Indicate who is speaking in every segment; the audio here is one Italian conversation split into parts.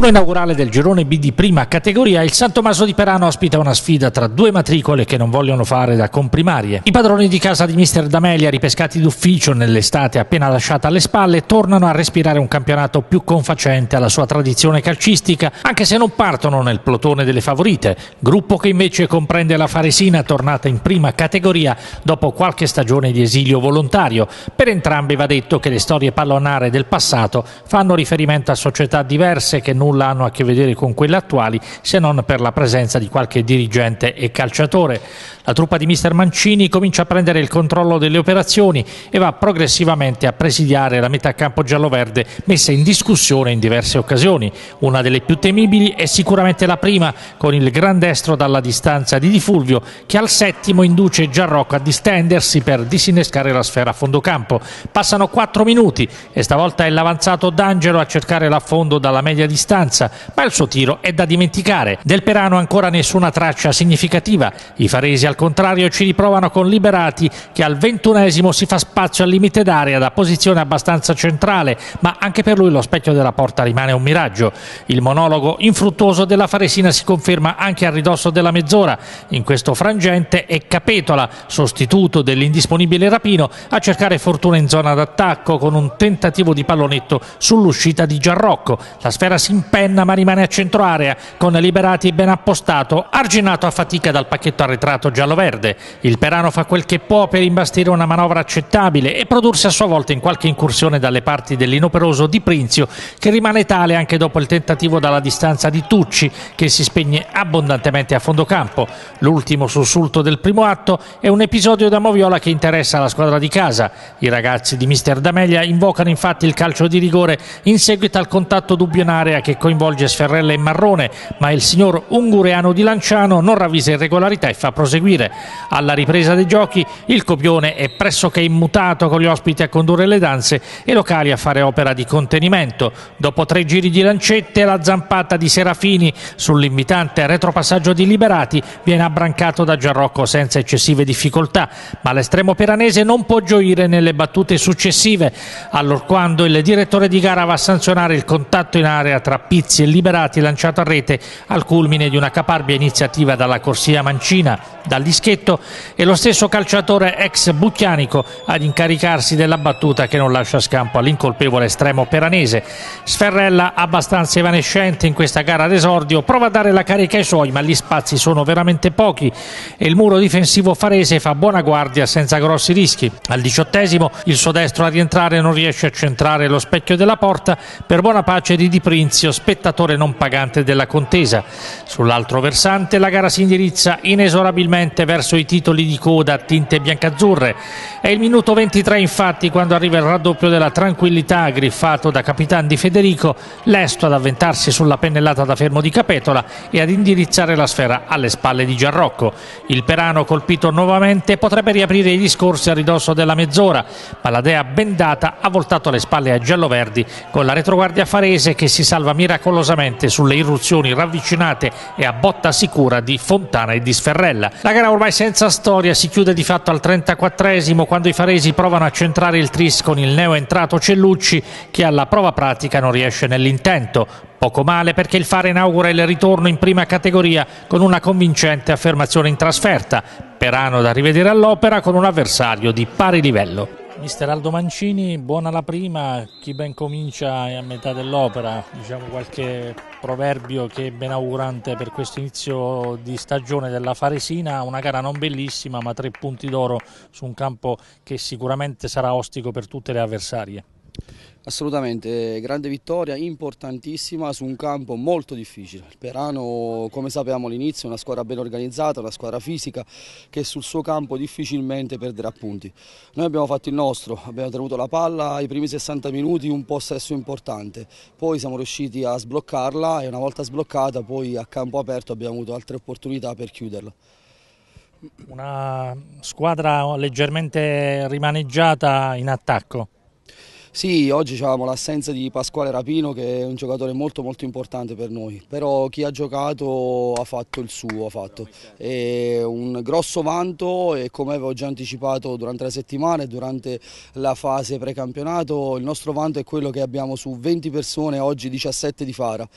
Speaker 1: Turno inaugurale del girone B di prima categoria, il San Tommaso di Perano ospita una sfida tra due matricole che non vogliono fare da comprimarie. I padroni di casa di Mister D'Amelia, ripescati d'ufficio nell'estate appena lasciata alle spalle, tornano a respirare un campionato più confacente alla sua tradizione calcistica, anche se non partono nel plotone delle favorite, gruppo che invece comprende la Faresina tornata in prima categoria dopo qualche stagione di esilio volontario. Per entrambi va detto che le storie pallonare del passato fanno riferimento a società diverse che nulla hanno a che vedere con quelle attuali se non per la presenza di qualche dirigente e calciatore. La truppa di mister Mancini comincia a prendere il controllo delle operazioni e va progressivamente a presidiare la metà campo giallo-verde messa in discussione in diverse occasioni. Una delle più temibili è sicuramente la prima, con il gran destro dalla distanza di Di Fulvio, che al settimo induce Giarrocco a distendersi per disinnescare la sfera a fondo campo. Passano quattro minuti e stavolta è l'avanzato D'Angelo a cercare l'affondo dalla media distanza, ma il suo tiro è da dimenticare. Del Perano ancora nessuna traccia significativa. I faresi al contrario ci riprovano con Liberati che al ventunesimo si fa spazio al limite d'area da posizione abbastanza centrale, ma anche per lui lo specchio della porta rimane un miraggio. Il monologo infruttuoso della Faresina si conferma anche a ridosso della mezz'ora. In questo frangente è Capetola, sostituto dell'indisponibile Rapino, a cercare fortuna in zona d'attacco con un tentativo di pallonetto sull'uscita di Giarrocco. La sfera si impenna ma rimane a centro area con Liberati ben appostato, arginato a fatica dal pacchetto arretrato giallo-verde. Il Perano fa quel che può per imbastire una manovra accettabile e prodursi a sua volta in qualche incursione dalle parti dell'inoperoso Di Prinzio che rimane tale anche dopo il tentativo dalla distanza di Tucci che si spegne abbondantemente a fondo campo. L'ultimo sussulto del primo atto è un episodio da moviola che interessa la squadra di casa. I ragazzi di Mister D'Amelia invocano infatti il calcio di rigore in seguito al contatto dubbio in area che coinvolge Sferrella e Marrone, ma il signor Ungureano di Lanciano non ravvisa irregolarità e fa proseguire. Alla ripresa dei giochi il copione è pressoché immutato con gli ospiti a condurre le danze e locali a fare opera di contenimento. Dopo tre giri di lancette la zampata di Serafini sull'invitante retropassaggio di Liberati viene abbrancato da Giarrocco senza eccessive difficoltà, ma l'estremo peranese non può gioire nelle battute successive, allorquando il direttore di gara va a sanzionare il contatto in area tra Pizzi e Liberati lanciato a rete al culmine di una caparbia iniziativa dalla corsia mancina. Dal dischetto è lo stesso calciatore ex bucchianico ad incaricarsi della battuta che non lascia scampo all'incolpevole estremo peranese. Sferrella, abbastanza evanescente in questa gara d'esordio, prova a dare la carica ai suoi, ma gli spazi sono veramente pochi e il muro difensivo farese fa buona guardia senza grossi rischi. Al diciottesimo il suo destro a rientrare non riesce a centrare lo specchio della porta per buona pace di Di Prinzio, spettatore non pagante della contesa. Sull'altro versante la gara si indirizza inesorabilmente verso i titoli di coda a tinte biancazzurre. È il minuto 23 infatti quando arriva il raddoppio della tranquillità griffato da Capitan di Federico, lesto ad avventarsi sulla pennellata da fermo di Capetola e ad indirizzare la sfera alle spalle di Giarrocco. Il Perano colpito nuovamente potrebbe riaprire i discorsi a ridosso della mezz'ora, ma la dea bendata ha voltato le spalle ai gialloverdi con la retroguardia farese che si salva miracolosamente sulle irruzioni ravvicinate e a botta sicura di Fontana e di Sferrella. La gara ormai senza storia si chiude di fatto al 34esimo quando i faresi provano a centrare il tris con il neo entrato Cellucci che alla prova pratica non riesce nell'intento. Poco male perché il Fare inaugura il ritorno in prima categoria con una convincente affermazione in trasferta. Perano da rivedere all'opera con un avversario di pari livello. Mister Aldo Mancini, buona la prima, chi ben comincia è a metà dell'opera, diciamo qualche proverbio che è ben augurante per questo inizio di stagione della Faresina, una gara non bellissima ma tre punti d'oro su un campo che sicuramente sarà ostico per tutte le avversarie.
Speaker 2: Assolutamente, grande vittoria, importantissima su un campo molto difficile. Il Perano, come sappiamo all'inizio, è una squadra ben organizzata, una squadra fisica che sul suo campo difficilmente perderà punti. Noi abbiamo fatto il nostro, abbiamo tenuto la palla ai primi 60 minuti, un possesso importante, poi siamo riusciti a sbloccarla e una volta sbloccata poi a campo aperto abbiamo avuto altre opportunità per chiuderla.
Speaker 1: Una squadra leggermente rimaneggiata in attacco.
Speaker 2: Sì, oggi abbiamo l'assenza di Pasquale Rapino che è un giocatore molto molto importante per noi, però chi ha giocato ha fatto il suo, ha fatto. È un grosso vanto e come avevo già anticipato durante la settimana e durante la fase precampionato, il nostro vanto è quello che abbiamo su 20 persone, oggi 17 di Fara.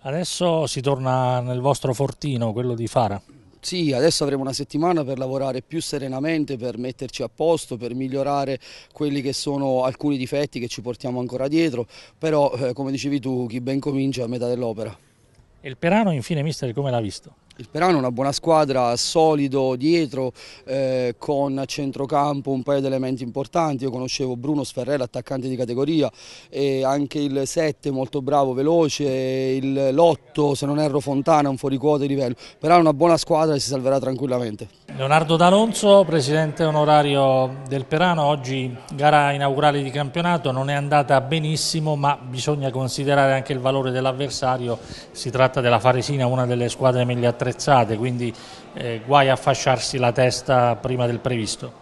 Speaker 1: Adesso si torna nel vostro fortino, quello di Fara.
Speaker 2: Sì, adesso avremo una settimana per lavorare più serenamente, per metterci a posto, per migliorare quelli che sono alcuni difetti che ci portiamo ancora dietro, però eh, come dicevi tu, chi ben comincia è a metà dell'opera.
Speaker 1: E il Perano infine, mister, come l'ha visto?
Speaker 2: Il Perano è una buona squadra, solido dietro, eh, con a centrocampo un paio di elementi importanti. Io conoscevo Bruno Sferrella, attaccante di categoria, e anche il 7 molto bravo, veloce, l'8 se non erro Fontana, un fuoriquota di livello. Perano è una buona squadra e si salverà tranquillamente.
Speaker 1: Leonardo D'Alonso, presidente onorario del Perano, oggi gara inaugurale di campionato, non è andata benissimo ma bisogna considerare anche il valore dell'avversario, si tratta della Faresina, una delle squadre meglio attrezzate quindi eh, guai a fasciarsi la testa prima del previsto.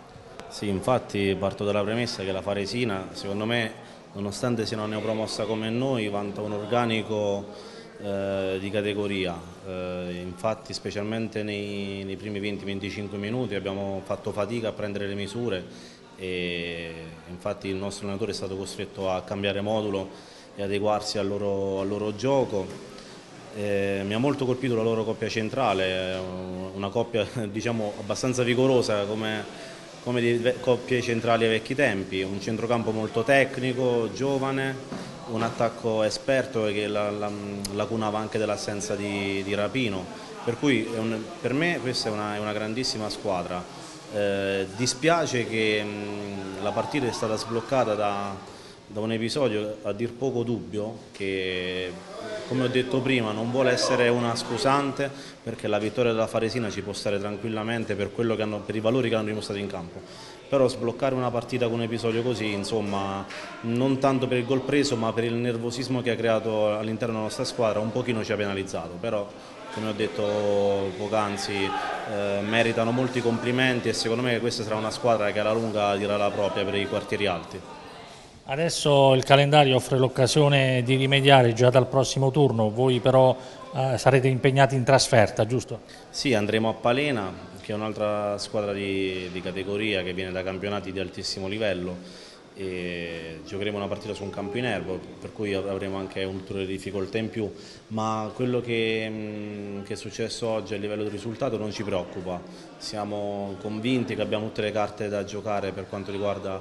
Speaker 3: Sì, infatti parto dalla premessa che la Faresina, secondo me, nonostante sia una neopromossa come noi, vanta un organico eh, di categoria. Eh, infatti, specialmente nei, nei primi 20-25 minuti abbiamo fatto fatica a prendere le misure e infatti il nostro allenatore è stato costretto a cambiare modulo e adeguarsi al loro, al loro gioco eh, mi ha molto colpito la loro coppia centrale, una coppia diciamo, abbastanza vigorosa come, come coppie centrali ai vecchi tempi, un centrocampo molto tecnico, giovane, un attacco esperto che la, la, lacunava anche dell'assenza di, di, Rapino, per cui un, per me questa è una, è una grandissima squadra. Eh, dispiace che mh, la partita è stata sbloccata da, da un episodio a dir poco dubbio che come ho detto prima non vuole essere una scusante perché la vittoria della Faresina ci può stare tranquillamente per, hanno, per i valori che hanno dimostrato in campo però sbloccare una partita con un episodio così insomma non tanto per il gol preso ma per il nervosismo che ha creato all'interno della nostra squadra un pochino ci ha penalizzato però come ho detto poc'anzi eh, meritano molti complimenti e secondo me questa sarà una squadra che alla lunga dirà la propria per i quartieri alti.
Speaker 1: Adesso il calendario offre l'occasione di rimediare già dal prossimo turno, voi però eh, sarete impegnati in trasferta, giusto?
Speaker 3: Sì, andremo a Palena, che è un'altra squadra di, di, categoria che viene da campionati di altissimo livello. E giocheremo una partita su un campo in erbo, per cui avremo anche ulteriori difficoltà in più, ma quello che, mm, che è successo oggi a livello di risultato non ci preoccupa, siamo convinti che abbiamo tutte le carte da giocare per quanto riguarda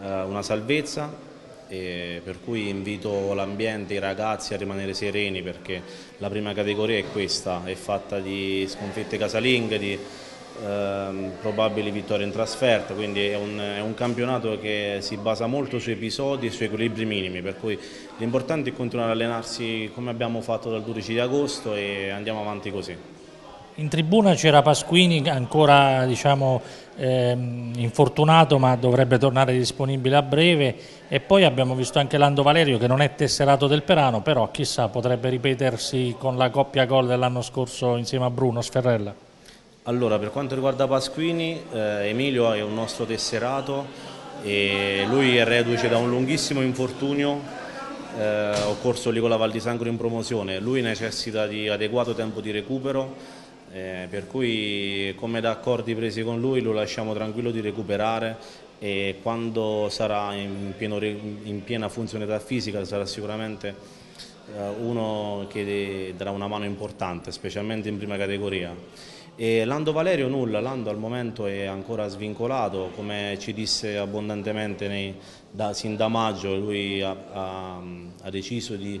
Speaker 3: eh, una salvezza per cui invito l'ambiente, i ragazzi a rimanere sereni perché la prima categoria è questa, è fatta di sconfitte casalinghe, di ehm, probabili vittorie in trasferta, quindi è un, è un, campionato che si basa molto su episodi e su equilibri minimi, per cui l'importante è continuare ad allenarsi come abbiamo fatto dal 12 di agosto e andiamo avanti così.
Speaker 1: In tribuna c'era Pasquini ancora diciamo, ehm, infortunato ma dovrebbe tornare disponibile a breve e poi abbiamo visto anche Lando Valerio che non è tesserato del Perano però chissà potrebbe ripetersi con la coppia gol dell'anno scorso insieme a Bruno Sferrella.
Speaker 3: Allora per quanto riguarda Pasquini eh, Emilio è un nostro tesserato e lui è reduce da un lunghissimo infortunio eh, ho lì con la Val di Sangro in promozione, lui necessita di adeguato tempo di recupero eh, per cui come da accordi presi con lui lo lasciamo tranquillo di recuperare e quando sarà in, pieno, in piena funzionalità fisica sarà sicuramente eh, uno che darà una mano importante, specialmente in prima categoria. E Lando Valerio nulla, Lando al momento è ancora svincolato, come ci disse abbondantemente nei, da, sin da maggio, lui ha, ha, ha deciso di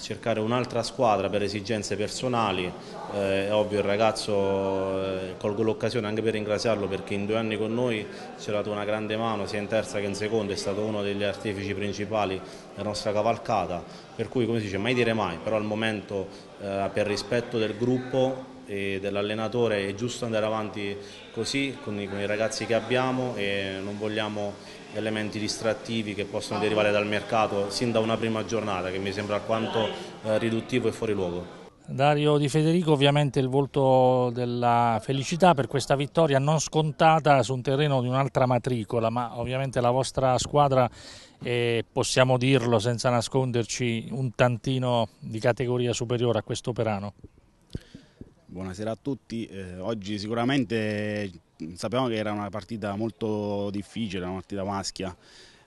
Speaker 3: cercare un'altra squadra per esigenze personali, eh, è ovvio il ragazzo eh, colgo l'occasione anche per ringraziarlo perché in due anni con noi ci ha dato una grande mano sia in terza che in seconda, è stato uno degli artefici principali della nostra cavalcata, per cui come si dice mai dire mai, però al momento eh, per rispetto del gruppo e dell'allenatore è giusto andare avanti così con i, con i ragazzi che abbiamo e non vogliamo elementi distrattivi che possono derivare dal mercato sin da una prima giornata che mi sembra alquanto eh, riduttivo e fuori luogo.
Speaker 1: Dario Di Federico ovviamente il volto della felicità per questa vittoria non scontata su un terreno di un'altra matricola, ma ovviamente la vostra squadra è, possiamo dirlo senza nasconderci, un tantino di categoria superiore a questo Perano.
Speaker 4: Buonasera a tutti, eh, oggi sicuramente sappiamo che era una partita molto difficile, una partita maschia,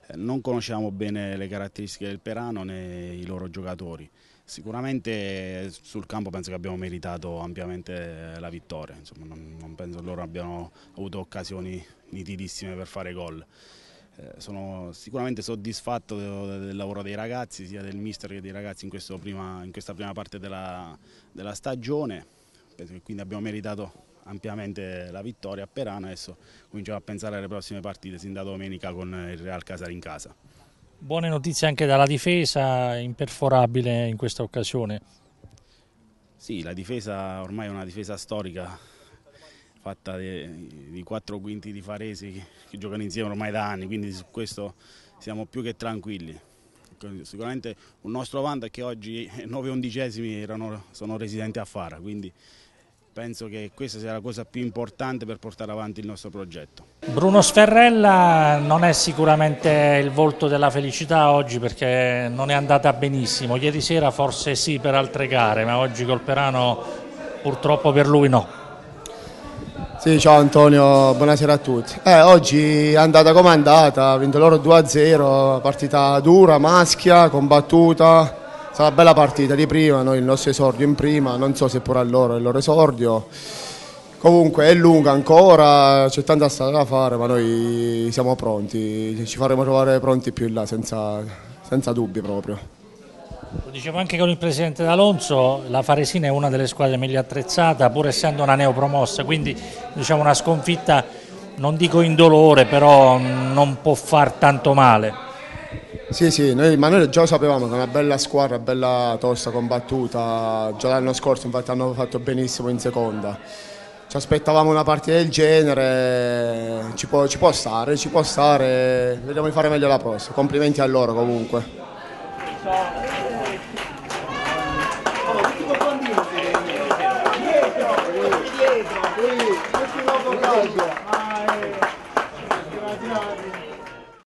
Speaker 4: eh, non conosciamo bene le caratteristiche del Perano né i loro giocatori. Sicuramente sul campo penso che abbiamo meritato ampiamente la vittoria, Insomma, non, non, penso che loro abbiano avuto occasioni nitidissime per fare gol. Eh, sono sicuramente soddisfatto del lavoro dei ragazzi, sia del mister che dei ragazzi in, prima, in questa prima parte della, della stagione, penso che quindi abbiamo meritato ampiamente la vittoria a Perano, adesso cominciamo a pensare alle prossime partite, sin da domenica con il Real Casari in casa.
Speaker 1: Buone notizie anche dalla difesa, imperforabile in questa occasione.
Speaker 4: Sì, la difesa ormai è una difesa storica, fatta di, di quattro quinti di faresi che, che giocano insieme ormai da anni, quindi su questo siamo più che tranquilli. Sicuramente un nostro vanto è che oggi nove undicesimi erano, sono residenti a Fara, quindi penso che questa sia la cosa più importante per portare avanti il nostro progetto.
Speaker 1: Bruno Sferrella non è sicuramente il volto della felicità oggi perché non è andata benissimo, ieri sera forse sì per altre gare ma oggi col Perano purtroppo per lui no.
Speaker 5: Sì, ciao Antonio, buonasera a tutti. Eh, oggi è andata come è andata, ha vinto loro 2-0, partita dura, maschia, combattuta, stata una bella partita di prima, noi il nostro esordio in prima, non so se pure a loro il loro esordio. Comunque è lunga ancora, c'è tanta strada da fare, ma noi siamo pronti, ci faremo trovare pronti più in là, senza, senza dubbi proprio.
Speaker 1: Lo dicevo anche con il presidente D'Alonso, la Faresina è una delle squadre meglio attrezzata, pur essendo una neopromossa, quindi diciamo una sconfitta, non dico indolore, però non può far tanto male.
Speaker 5: Sì, sì, noi, ma noi già sapevamo che è una bella squadra, bella tosta, combattuta, già l'anno scorso infatti hanno fatto benissimo in seconda. Ci aspettavamo una partita del genere, ci può, ci può stare, ci può stare, vediamo di fare meglio la prossima. Complimenti a loro comunque.